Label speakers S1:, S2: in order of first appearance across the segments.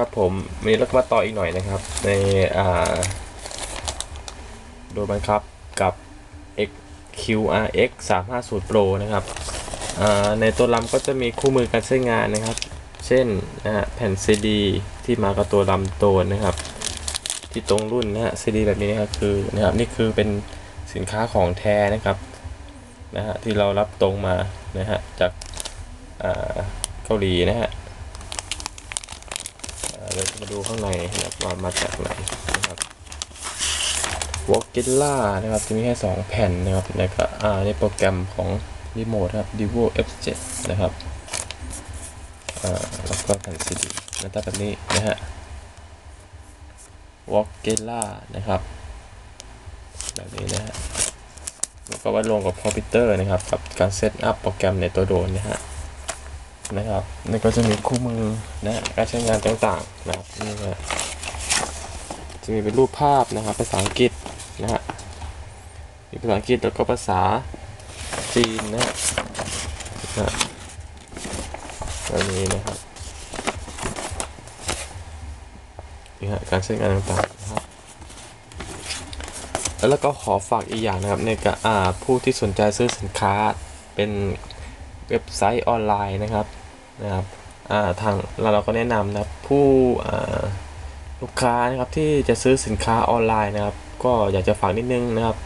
S1: ครับผมวันนี้เราก็มาต่ออีกหน่อยนะครับ ในอ่าโดยบังคับกับ XQRX 350 Pro นะครับอ่าในตัวลำก็จะมีคู่มือการใช้งานนะครับ เช่นนะฮะแผ่น CD ที่มากับตัวลำตัวนะครับ ที่ตรงรุ่นนะฮะ CD แบบนี้นะครับคือนะครับนี่คือเป็นสินค้าของแท้นะครับนะฮะที่เรารับตรงมานะฮะจากอ่าเกาหลีนะฮะ เราจะมาดูข้างในนะครับว่ามาจากไหนนะครับ w a l k i l l a นะครับจะมีแค่ 2 แผ่นนะครับแล้วก็อ่าในโปรแกรมของรีโมทครับ Divo F7 นะครับอ่าแล้วก็แผ่น CD หน้าตาแบบนี้นะฮะ w a l k i l l a นะครับแบบนี้นะฮะแล้วก็วัดลงกับคอมพิวเตอร์นะครับกับการ setup โปรแกรมในตัวโดรนนะฮะ นะครับนี่ก็จะมีคู่มือนะการใช้งานต่างๆนะครับนี่นะจะมีเป็นรูปภาพนะครับภาษาอังกฤษนะฮะมีภาษาอังกฤษแล้วก็ภาษาจีนนะฮะนะแบบนี้นะครับนี่ฮะการใช้งานต่างๆนะครับแล้วก็ขอฝากอีกอย่างนะครับในการอ่าผู้ที่สนใจซื้อสินค้าเป็น เว็บไซต์ออนไลน์นะครับนะครับาทางเราเราก็แนะนำนะครับผู้ลูกค้านะครับที่จะซื้อสินค้าออนไลน์นะครับ ก็อยากจะฝากนิดนึงนะครับ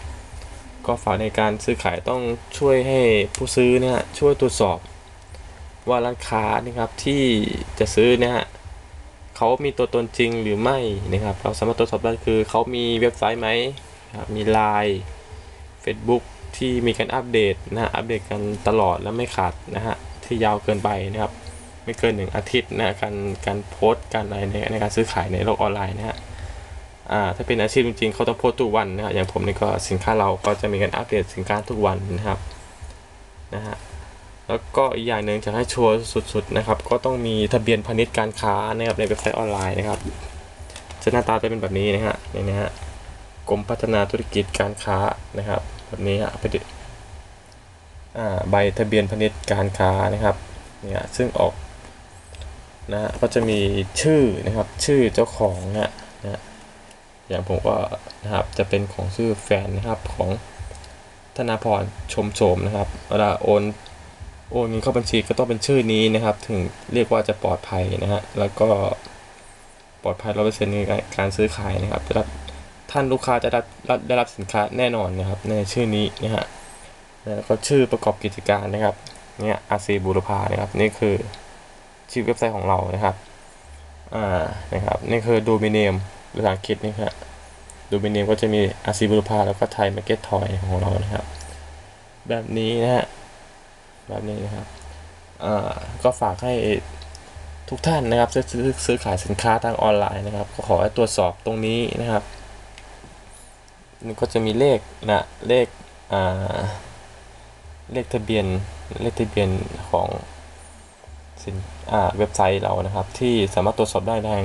S1: ก็ฝากในการซื้อขายต้องช่วยให้ผู้ซื้อเนี่ยช่วยตรวจสอบว่าร้านค้านะครับที่จะซื้อเนี่ยเขามีตัวตนจริงหรือไม่นะครับ เราสามารถตรวจสอบได้คือเขามีเว็บไซต์ไหมครับมี Line Facebook ที่มีการอัปเดตนะฮะอัปเดตกันตลอดและไม่ขาดนะฮะที่ยาวเกินไปนะครับไม่เกินหนึ่งอาทิตย์นะการการโพสต์การอะไรในในการซื้อขายในโลกออนไลน์นะฮะอ่าถ้าเป็นอาชีพจริงๆเขาต้องโพสต์ทุกวันนะฮะอย่างผมนี่ก็สินค้าเราก็จะมีการอัปเดตสินค้าทุกวันนะครับนะฮะแล้วก็อีกอย่างหนึ่งจะให้ชัวร์สุดๆนะครับ ก็ต้องมีทะเบียนพาณิชย์การค้านะครับในเว็บไซต์ออนไลน์นะครับจะหน้าตาจะเป็นแบบนี้นะฮะนี่นะฮะกรมพัฒนาธุรกิจการค้านะครับ แบบนี้ฮะไปดิใบทะเบียนพาณิชย์การค้านะครับเนี่ยซึ่งออกนะฮะก็จะมีชื่อนะครับชื่อเจ้าของนะนะอย่างผมก็นะครับจะเป็นของชื่อแฟนนะครับของธนาพรชมโฉมนะครับเวลาโอนโอนเงินเข้าบัญชีก็ต้องเป็นชื่อนี้นะครับ ถึงเรียกว่าจะปลอดภัยนะฮะแล้วก็ปลอดภัยร้อยเปอร์เซ็นต์ในการซื้อขายนะครับจะรับ ท่านลูกค้าจะได้รับได้รับสินค้าแน่นอนนะครับ ในชื่อนี้นะฮะแล้วก็ชื่อประกอบกิจการนะครับเนี่ยอาซีบูรพานะครับนี่คือชื่อเว็บไซต์ของเรานะครับอ่านะครับนี่คือโดมิเนียมภาษาอังกฤษนี่ครับdomain name ก็จะมี RC บูรพาแล้วก็ Thai Market Toy ของเรานะครับ แบบนี้นะฮะแบบนี้นะครับอ่าก็ฝากให้ทุกท่านนะครับซื้อซื้อขายสินค้าทางออนไลน์นะครับ ก็ขอให้ตรวจสอบตรงนี้นะครับ ก็จะมีเลขนะเลขอ่าเลขทะเบียนเลขทะเบียนของสินอ่าเว็บไซต์เรานะครับ ที่สามารถตรวจสอบได้ทาง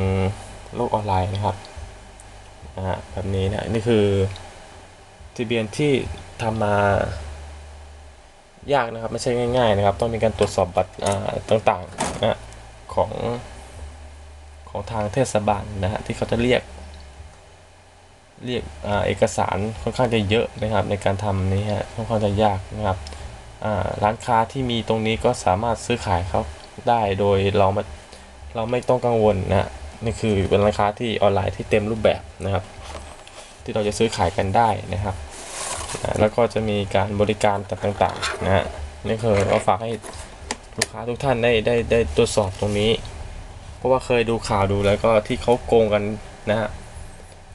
S1: โลกออนไลน์นะครับนะฮะแบบนี้นะนี่คือทะเบียนที่ทำมายากนะครับไม่ใช่ง่าย ๆ นะครับ ต้องมีการตรวจสอบบัตรอ่าต่างๆนะของของทางเทศบาลนะฮะที่เขาจะเรียก เรียกอเอกสารค่อนข้างจะเยอะนะครับ ในการทำนี้ฮะค่อนข้างจะยากนะครับร้านค้าที่มีตรงนี้ก็สามารถซื้อขายเขาได้โดยเราไม่เราไม่ต้องกังวลนะนี่คือเป็นร้านค้าที่ออนไลน์ที่เต็มรูปแบบนะครับ ที่เราจะซื้อขายกันได้นะครับแล้วก็จะมีการบริการต่างๆนะฮะนี่คือก็ฝากให้ลูกค้าทุกท่านได้ได้ได้ตรวจสอบตรงนี้ เพราะว่าเคยดูข่าวดูแล้วก็ที่เขาโกงกันนะฮะ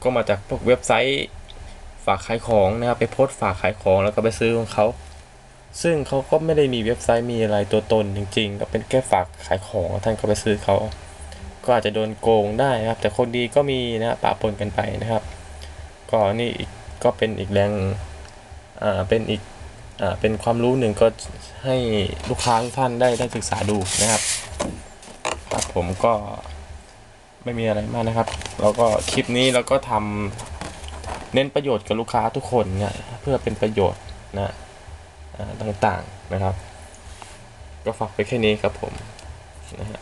S1: ก็มาจากพวกเว็บไซต์ฝากขายของนะครับ ไปโพสต์ฝากขายของแล้วก็ไปซื้อของเขา ซึ่งเขาก็ไม่ได้มีเว็บไซต์มีอะไรตัวตนจริง ๆ ก็เป็นแค่ฝากขายของท่านก็ไปซื้อเขาก็อาจจะโดนโกงได้นะครับ แต่คนดีก็มีนะปะปนกันไปนะครับ ก็นี่อีกก็เป็นอีกแรงอ่าเป็นอีกอ่าเป็นความรู้หนึ่งก็ให้ลูกค้าทุกท่านได้ได้ศึกษาดูนะครับครับผมก็ ไม่มีอะไรมากนะครับ แล้วก็คลิปนี้เราก็ทำเน้นประโยชน์กับลูกค้าทุกคนเนี่ยเพื่อเป็นประโยชน์นะต่างๆนะครับ ก็ฝากไปแค่นี้ครับผมนะฮะ